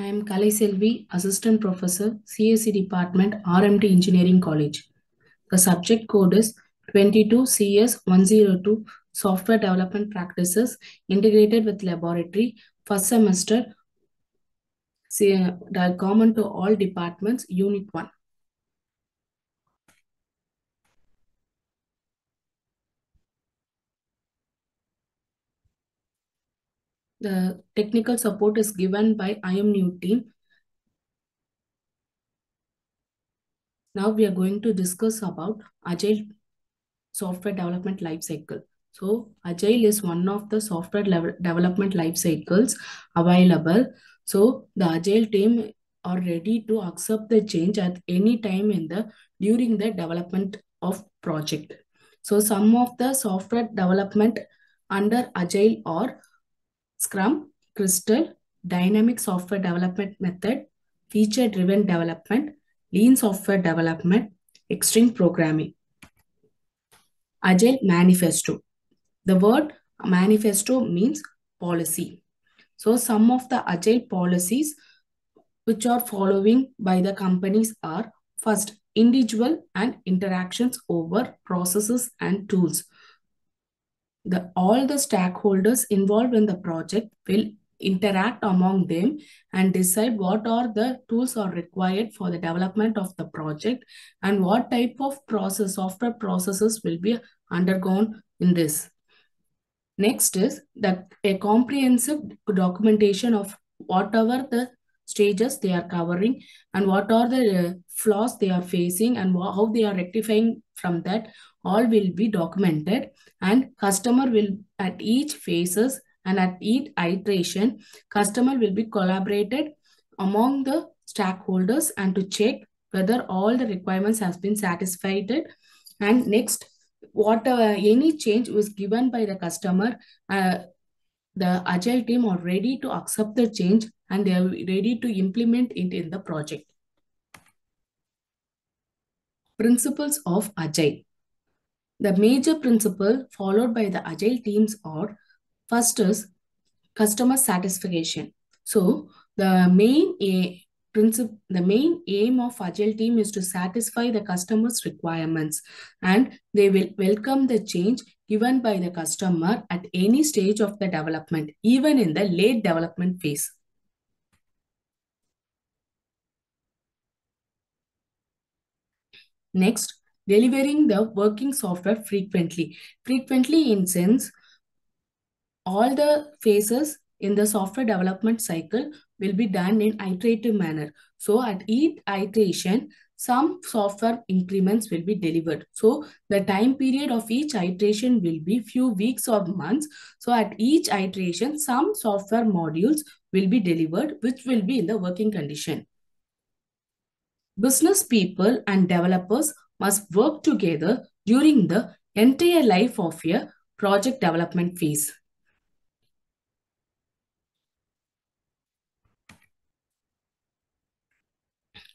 I am Kalai Selvi, Assistant Professor, CSE Department, RMD Engineering College. The subject code is 22CS102 Software Development Practices Integrated with Laboratory, first semester, see, uh, common to all departments, Unit 1. The technical support is given by IMNU team. Now we are going to discuss about Agile software development life cycle. So Agile is one of the software level development life cycles available. So the Agile team are ready to accept the change at any time in the during the development of project. So some of the software development under Agile or Scrum, Crystal, Dynamic Software Development Method, Feature-Driven Development, Lean Software Development, Extreme Programming. Agile Manifesto. The word manifesto means policy. So some of the Agile policies which are following by the companies are first, individual and interactions over processes and tools the all the stakeholders involved in the project will interact among them and decide what are the tools are required for the development of the project and what type of process software processes will be undergone in this. Next is that a comprehensive documentation of whatever the stages they are covering and what are the flaws they are facing and how they are rectifying from that all will be documented and customer will at each phases and at each iteration customer will be collaborated among the stakeholders and to check whether all the requirements has been satisfied. And next what uh, any change was given by the customer uh, the agile team are ready to accept the change and they are ready to implement it in the project. Principles of agile. The major principle followed by the agile teams are first is customer satisfaction. So the main a principle the main aim of agile team is to satisfy the customer's requirements and they will welcome the change given by the customer at any stage of the development even in the late development phase next delivering the working software frequently. Frequently in sense, all the phases in the software development cycle will be done in iterative manner. So at each iteration, some software increments will be delivered. So the time period of each iteration will be few weeks or months. So at each iteration, some software modules will be delivered, which will be in the working condition. Business people and developers must work together during the entire life of a project development phase.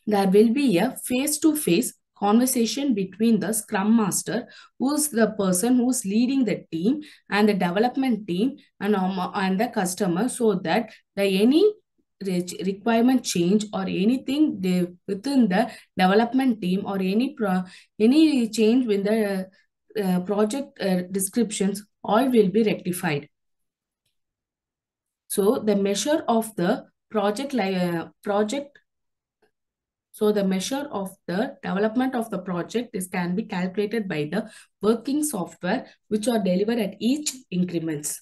There will be a face-to-face -face conversation between the scrum master, who's the person who's leading the team and the development team and, um, and the customer so that the any requirement change or anything they within the development team or any pro, any change with the uh, project uh, descriptions all will be rectified. So the measure of the project like uh, project so the measure of the development of the project is can be calculated by the working software which are delivered at each increments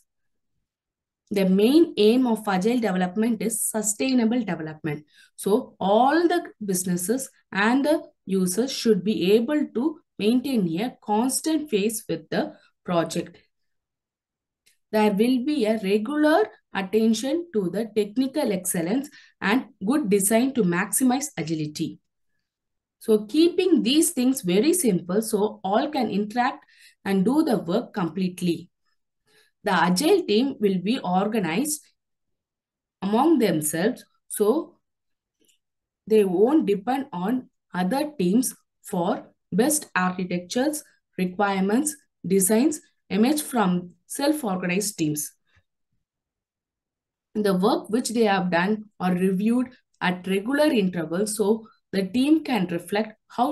the main aim of agile development is sustainable development. So all the businesses and the users should be able to maintain a constant phase with the project. There will be a regular attention to the technical excellence and good design to maximize agility. So keeping these things very simple so all can interact and do the work completely the agile team will be organized among themselves so they won't depend on other teams for best architectures, requirements, designs emerge from self-organized teams. the work which they have done or reviewed at regular intervals so the team can reflect how